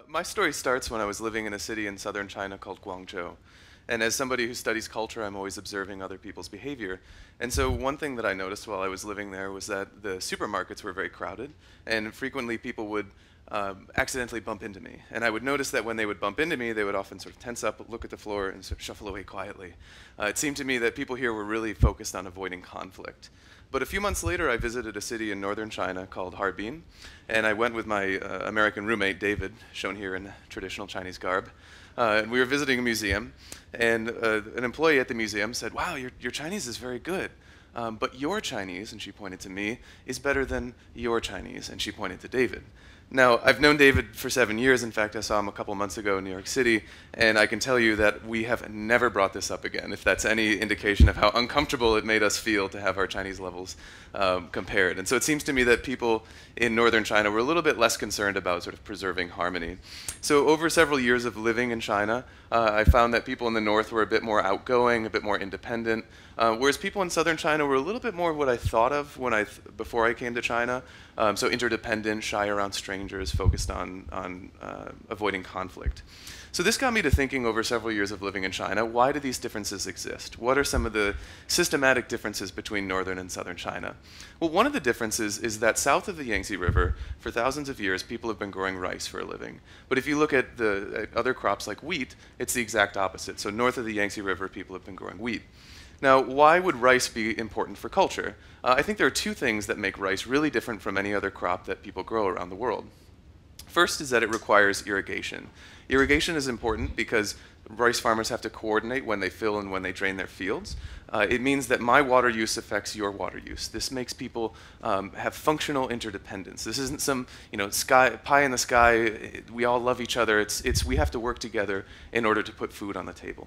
Uh, my story starts when I was living in a city in southern China called Guangzhou. And as somebody who studies culture, I'm always observing other people's behavior. And so one thing that I noticed while I was living there was that the supermarkets were very crowded, and frequently people would um, accidentally bump into me. And I would notice that when they would bump into me, they would often sort of tense up, look at the floor, and sort of shuffle away quietly. Uh, it seemed to me that people here were really focused on avoiding conflict. But a few months later, I visited a city in northern China called Harbin, and I went with my uh, American roommate, David, shown here in traditional Chinese garb. Uh, and we were visiting a museum, and uh, an employee at the museum said, Wow, your, your Chinese is very good. Um, but your Chinese, and she pointed to me, is better than your Chinese, and she pointed to David. Now, I've known David for seven years. In fact, I saw him a couple months ago in New York City, and I can tell you that we have never brought this up again, if that's any indication of how uncomfortable it made us feel to have our Chinese levels um, compared. And so it seems to me that people in northern China were a little bit less concerned about sort of preserving harmony. So over several years of living in China, uh, I found that people in the north were a bit more outgoing, a bit more independent, uh, whereas people in southern China were a little bit more of what I thought of when I before I came to China. Um, so interdependent, shy around strangers, focused on, on uh, avoiding conflict. So this got me to thinking over several years of living in China, why do these differences exist? What are some of the systematic differences between northern and southern China? Well, one of the differences is that south of the Yangtze River, for thousands of years, people have been growing rice for a living. But if you look at the at other crops like wheat, it's the exact opposite. So north of the Yangtze River, people have been growing wheat. Now, why would rice be important for culture? Uh, I think there are two things that make rice really different from any other crop that people grow around the world. First is that it requires irrigation. Irrigation is important because rice farmers have to coordinate when they fill and when they drain their fields. Uh, it means that my water use affects your water use. This makes people um, have functional interdependence. This isn't some you know sky pie in the sky. We all love each other. It's it's we have to work together in order to put food on the table.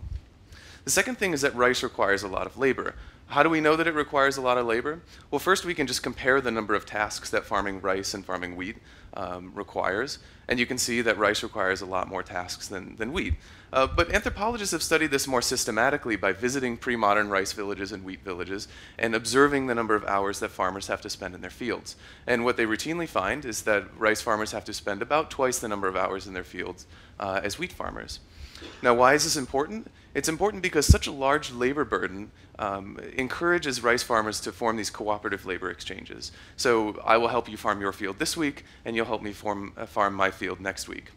The second thing is that rice requires a lot of labor. How do we know that it requires a lot of labor? Well, first we can just compare the number of tasks that farming rice and farming wheat um, requires, and you can see that rice requires a lot more tasks than, than wheat. Uh, but anthropologists have studied this more systematically by visiting pre-modern rice villages and wheat villages and observing the number of hours that farmers have to spend in their fields. And what they routinely find is that rice farmers have to spend about twice the number of hours in their fields uh, as wheat farmers. Now, why is this important? It's important because such a large labor burden um, encourages rice farmers to form these cooperative labor exchanges. So I will help you farm your field this week, and you'll help me form, uh, farm my field next week.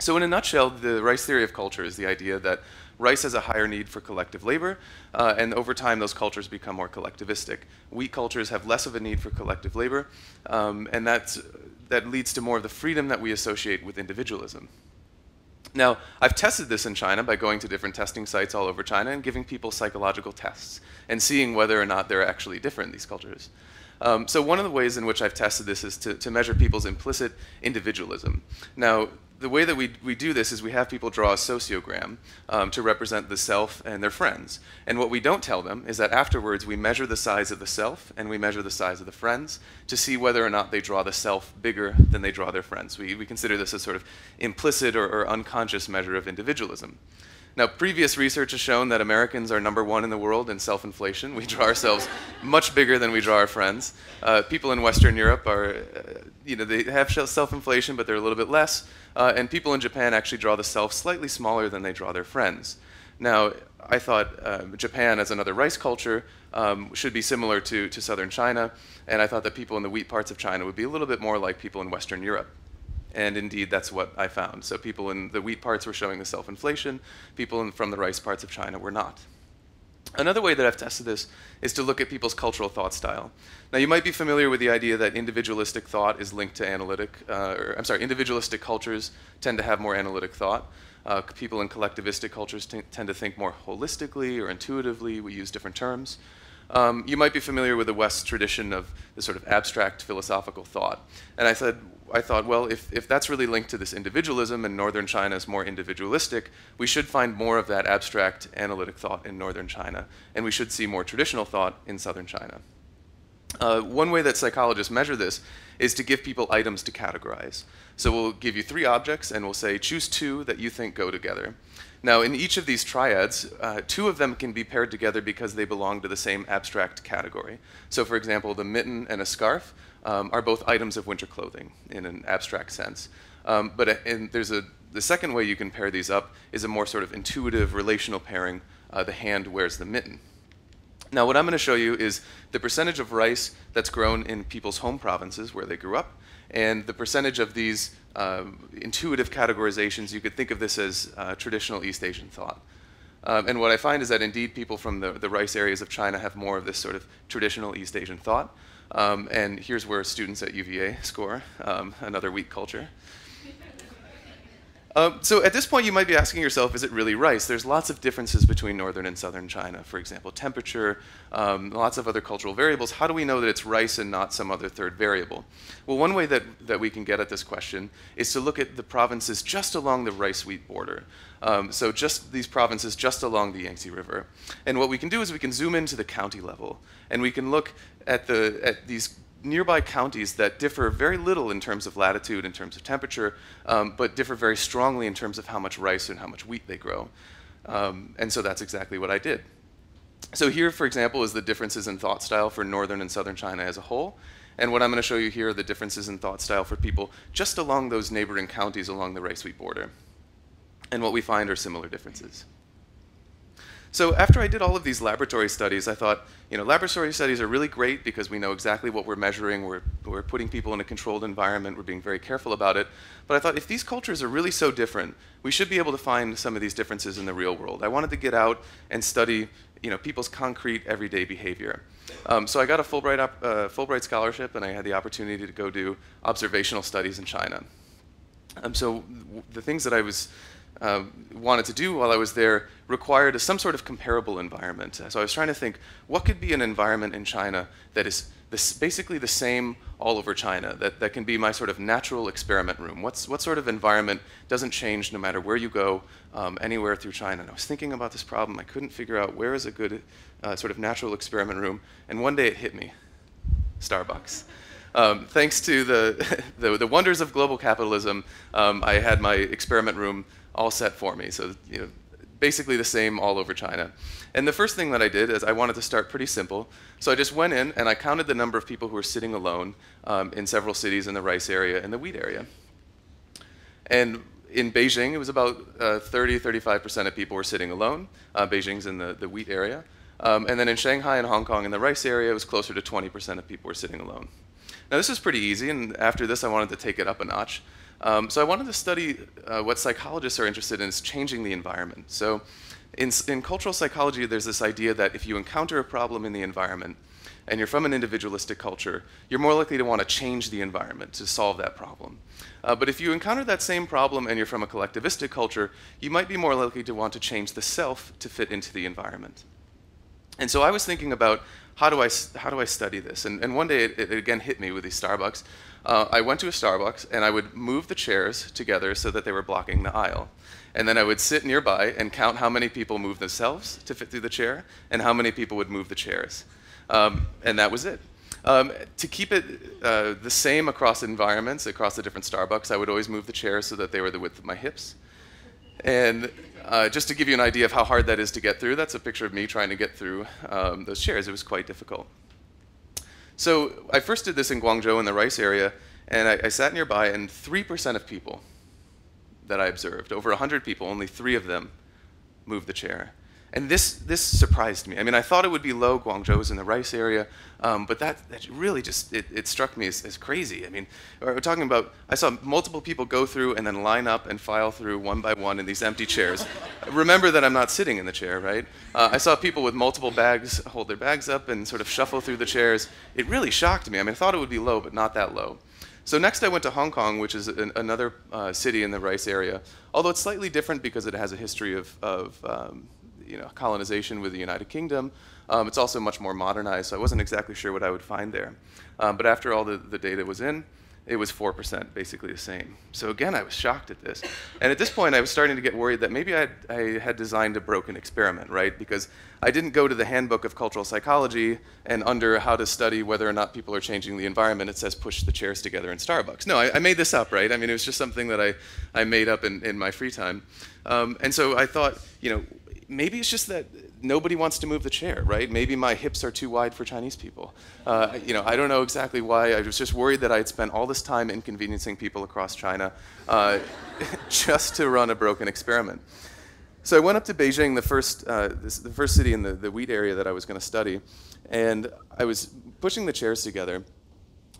So in a nutshell, the rice theory of culture is the idea that rice has a higher need for collective labor, uh, and over time those cultures become more collectivistic. Wheat cultures have less of a need for collective labor, um, and that's, that leads to more of the freedom that we associate with individualism. Now, I've tested this in China by going to different testing sites all over China and giving people psychological tests and seeing whether or not they're actually different, these cultures. Um, so one of the ways in which I've tested this is to, to measure people's implicit individualism. Now, the way that we, we do this is we have people draw a sociogram um, to represent the self and their friends. And what we don't tell them is that afterwards we measure the size of the self and we measure the size of the friends to see whether or not they draw the self bigger than they draw their friends. We, we consider this a sort of implicit or, or unconscious measure of individualism. Now, previous research has shown that Americans are number one in the world in self-inflation. We draw ourselves much bigger than we draw our friends. Uh, people in Western Europe are, uh, you know, they have self-inflation, but they're a little bit less. Uh, and people in Japan actually draw the self slightly smaller than they draw their friends. Now, I thought um, Japan, as another rice culture, um, should be similar to, to southern China, and I thought that people in the wheat parts of China would be a little bit more like people in Western Europe. And indeed, that's what I found. So people in the wheat parts were showing the self-inflation. People in, from the rice parts of China were not. Another way that I've tested this is to look at people's cultural thought style. Now, you might be familiar with the idea that individualistic thought is linked to analytic, uh, or I'm sorry, individualistic cultures tend to have more analytic thought. Uh, people in collectivistic cultures tend to think more holistically or intuitively. We use different terms. Um, you might be familiar with the West tradition of this sort of abstract philosophical thought. And I said, I thought, well, if, if that's really linked to this individualism and northern China is more individualistic, we should find more of that abstract analytic thought in northern China, and we should see more traditional thought in southern China. Uh, one way that psychologists measure this is to give people items to categorize. So we'll give you three objects and we'll say, choose two that you think go together. Now, in each of these triads, uh, two of them can be paired together because they belong to the same abstract category. So for example, the mitten and a scarf um, are both items of winter clothing in an abstract sense. Um, but uh, and there's a the second way you can pair these up is a more sort of intuitive relational pairing. Uh, the hand wears the mitten. Now, what I'm going to show you is the percentage of rice that's grown in people's home provinces where they grew up, and the percentage of these um, intuitive categorizations. You could think of this as uh, traditional East Asian thought. Um, and what I find is that indeed people from the, the rice areas of China have more of this sort of traditional East Asian thought. Um, and here's where students at UVA score, um, another wheat culture. Um, so at this point, you might be asking yourself, is it really rice? There's lots of differences between northern and southern China. For example, temperature, um, lots of other cultural variables. How do we know that it's rice and not some other third variable? Well, one way that, that we can get at this question is to look at the provinces just along the rice-wheat border. Um, so just these provinces just along the Yangtze River. And what we can do is we can zoom into the county level, and we can look at, the, at these nearby counties that differ very little in terms of latitude, in terms of temperature, um, but differ very strongly in terms of how much rice and how much wheat they grow. Um, and so that's exactly what I did. So here, for example, is the differences in thought style for northern and southern China as a whole. And what I'm going to show you here are the differences in thought style for people just along those neighboring counties along the rice-wheat border. And what we find are similar differences. So after I did all of these laboratory studies, I thought, you know, laboratory studies are really great because we know exactly what we're measuring. We're, we're putting people in a controlled environment. We're being very careful about it. But I thought if these cultures are really so different, we should be able to find some of these differences in the real world. I wanted to get out and study, you know, people's concrete everyday behavior. Um, so I got a Fulbright, uh, Fulbright scholarship, and I had the opportunity to go do observational studies in China. Um, so the things that I was uh, wanted to do while I was there required some sort of comparable environment. So I was trying to think, what could be an environment in China that is this, basically the same all over China, that, that can be my sort of natural experiment room? What's, what sort of environment doesn't change no matter where you go, um, anywhere through China? And I was thinking about this problem. I couldn't figure out where is a good uh, sort of natural experiment room. And one day it hit me, Starbucks. Um, thanks to the, the, the, wonders of global capitalism, um, I had my experiment room all set for me. So you know, basically the same all over China. And the first thing that I did is I wanted to start pretty simple. So I just went in and I counted the number of people who were sitting alone um, in several cities in the rice area and the wheat area. And in Beijing, it was about uh, 30, 35% of people were sitting alone. Uh, Beijing's in the, the wheat area. Um, and then in Shanghai and Hong Kong in the rice area, it was closer to 20% of people were sitting alone. Now this is pretty easy, and after this I wanted to take it up a notch. Um, so I wanted to study uh, what psychologists are interested in is changing the environment. So in, in cultural psychology, there's this idea that if you encounter a problem in the environment, and you're from an individualistic culture, you're more likely to want to change the environment to solve that problem. Uh, but if you encounter that same problem and you're from a collectivistic culture, you might be more likely to want to change the self to fit into the environment. And so I was thinking about how do I, how do I study this? And, and one day it, it again hit me with these Starbucks. Uh, I went to a Starbucks and I would move the chairs together so that they were blocking the aisle. And then I would sit nearby and count how many people moved themselves to fit through the chair and how many people would move the chairs. Um, and that was it. Um, to keep it uh, the same across environments, across the different Starbucks, I would always move the chairs so that they were the width of my hips. And uh, just to give you an idea of how hard that is to get through, that's a picture of me trying to get through um, those chairs. It was quite difficult. So I first did this in Guangzhou in the rice area, and I, I sat nearby, and 3% of people that I observed, over 100 people, only three of them moved the chair. And this, this surprised me. I mean, I thought it would be low. Guangzhou was in the rice area. Um, but that, that really just, it, it struck me as, as, crazy. I mean, we're talking about, I saw multiple people go through and then line up and file through one by one in these empty chairs. Remember that I'm not sitting in the chair, right? Uh, I saw people with multiple bags hold their bags up and sort of shuffle through the chairs. It really shocked me. I mean, I thought it would be low, but not that low. So next I went to Hong Kong, which is an, another uh, city in the rice area, although it's slightly different because it has a history of, of um, you know, colonization with the United Kingdom. Um, it's also much more modernized, so I wasn't exactly sure what I would find there. Um, but after all the, the data was in, it was 4%, basically the same. So again, I was shocked at this. And at this point, I was starting to get worried that maybe I had, I had designed a broken experiment, right? Because I didn't go to the Handbook of Cultural Psychology and under how to study whether or not people are changing the environment, it says push the chairs together in Starbucks. No, I, I made this up, right? I mean, it was just something that I, I made up in, in my free time. Um, and so I thought, you know, maybe it's just that nobody wants to move the chair, right? Maybe my hips are too wide for Chinese people. Uh, you know, I don't know exactly why. I was just worried that I had spent all this time inconveniencing people across China uh, just to run a broken experiment. So I went up to Beijing, the first, uh, this, the first city in the, the wheat area that I was going to study, and I was pushing the chairs together.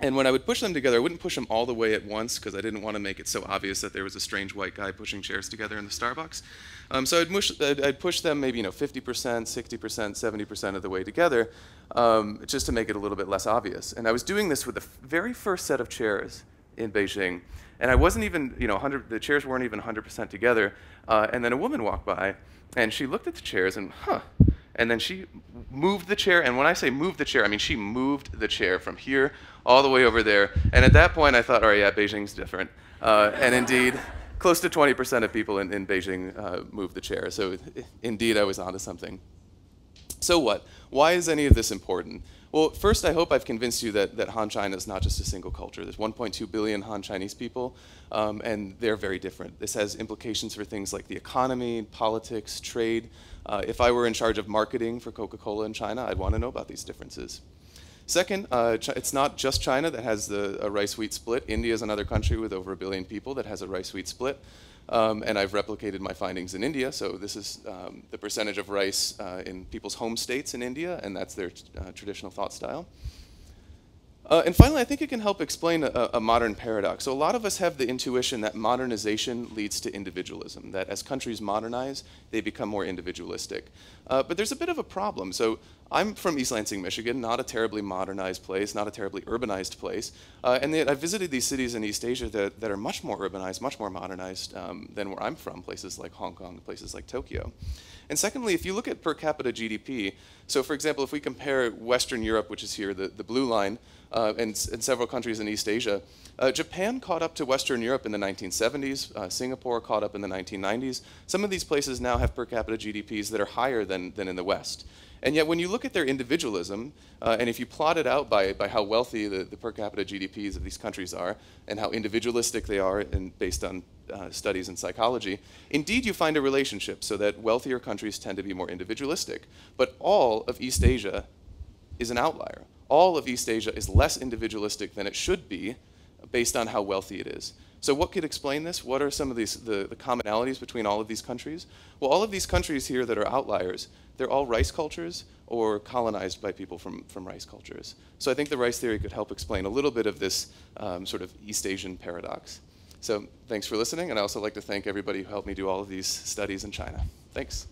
And when I would push them together, I wouldn't push them all the way at once because I didn't want to make it so obvious that there was a strange white guy pushing chairs together in the Starbucks. Um, so I'd, mush, I'd, I'd, push them maybe you know 50%, 60%, 70% of the way together, um, just to make it a little bit less obvious. And I was doing this with the very first set of chairs in Beijing, and I wasn't even you know 100. The chairs weren't even 100% together. Uh, and then a woman walked by, and she looked at the chairs and huh and then she moved the chair. And when I say moved the chair, I mean she moved the chair from here all the way over there. And at that point, I thought, all right, yeah, Beijing's different. Uh, and indeed, close to 20% of people in, in Beijing uh, moved the chair. So indeed, I was onto something. So what? Why is any of this important? Well, first, I hope I've convinced you that, that Han China is not just a single culture. There's 1.2 billion Han Chinese people, um, and they're very different. This has implications for things like the economy, politics, trade. Uh, if I were in charge of marketing for Coca-Cola in China, I'd want to know about these differences. Second, uh, it's not just China that has the, a rice-wheat split. India is another country with over a billion people that has a rice-wheat split. Um, and I've replicated my findings in India. So this is um, the percentage of rice uh, in people's home states in India, and that's their uh, traditional thought style. Uh, and finally, I think it can help explain a, a, modern paradox. So a lot of us have the intuition that modernization leads to individualism, that as countries modernize, they become more individualistic. Uh, but there's a bit of a problem. So I'm from East Lansing, Michigan, not a terribly modernized place, not a terribly urbanized place. Uh, and I've visited these cities in East Asia that, that are much more urbanized, much more modernized um, than where I'm from, places like Hong Kong, places like Tokyo. And secondly, if you look at per capita GDP, so for example, if we compare Western Europe, which is here, the, the blue line, uh, and, and, several countries in East Asia, uh, Japan caught up to Western Europe in the 1970s. Uh, Singapore caught up in the 1990s. Some of these places now have per capita GDPs that are higher than, than in the West. And yet, when you look at their individualism, uh, and if you plot it out by, by how wealthy the, the, per capita GDPs of these countries are, and how individualistic they are, and based on uh, studies in psychology, indeed you find a relationship so that wealthier countries tend to be more individualistic. But all of East Asia is an outlier. All of East Asia is less individualistic than it should be based on how wealthy it is. So what could explain this? What are some of these, the, the commonalities between all of these countries? Well, all of these countries here that are outliers, they're all rice cultures or colonized by people from, from rice cultures. So I think the rice theory could help explain a little bit of this um, sort of East Asian paradox. So thanks for listening, and I also like to thank everybody who helped me do all of these studies in China. Thanks.